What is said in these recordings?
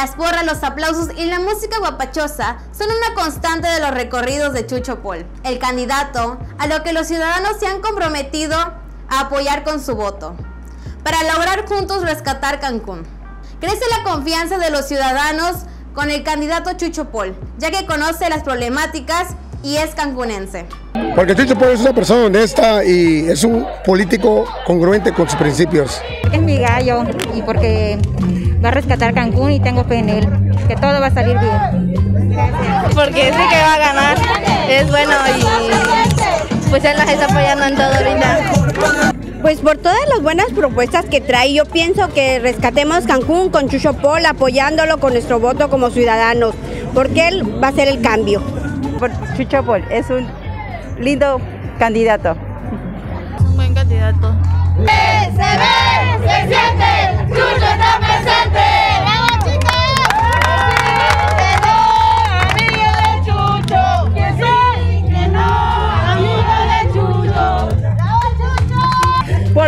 Las porras, los aplausos y la música guapachosa son una constante de los recorridos de Chucho Paul, el candidato a lo que los ciudadanos se han comprometido a apoyar con su voto, para lograr juntos rescatar Cancún. Crece la confianza de los ciudadanos con el candidato Chucho Paul, ya que conoce las problemáticas y es cancunense. Porque Chucho Paul es una persona honesta y es un político congruente con sus principios. Es mi gallo y porque va a rescatar Cancún y tengo fe en él, que todo va a salir bien. Porque sé que va a ganar, es bueno y pues él las está apoyando en todo ahorita. Pues por todas las buenas propuestas que trae, yo pienso que rescatemos Cancún con Chucho Paul, apoyándolo con nuestro voto como ciudadanos, porque él va a ser el cambio. Por Chucho Paul, es un lindo candidato. Un buen candidato. Se ve, se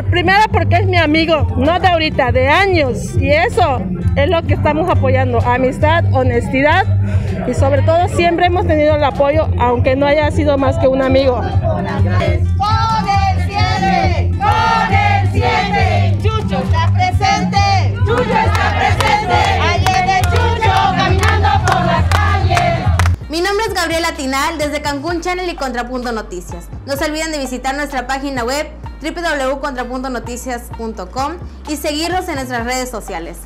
Por primero porque es mi amigo, no de ahorita, de años. Y eso es lo que estamos apoyando. Amistad, honestidad y sobre todo siempre hemos tenido el apoyo, aunque no haya sido más que un amigo. Con el 7, con el 7. Chucho está presente. Chucho está presente. Ahí viene Chucho caminando por las calles. Mi nombre es Gabriela Tinal desde Cancún Channel y Contrapunto Noticias. No se olviden de visitar nuestra página web www.contrapuntonoticias.com y seguirnos en nuestras redes sociales.